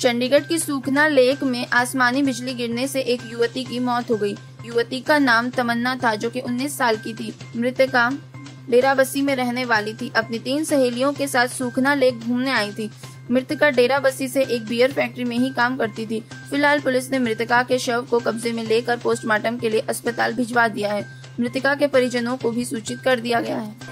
चंडीगढ़ की सूखना लेक में आसमानी बिजली गिरने से एक युवती की मौत हो गई। युवती का नाम तमन्ना था, जो कि 19 साल की थी। मृतका डेराबस्सी में रहने वाली थी। अपनी तीन सहेलियों के साथ सूखना लेक घूमने आई थी। मृतका डेराबस्सी से एक बियर फैक्ट्री में ही काम करती थी। फ़िलहाल पुलिस ने मृतका के शव को कब्जे में लेकर पोस्टमार्टम के लिए अस्पताल भिजवा दिया है। मृतका के परिजनों को भी सूचित कर दिया गया है।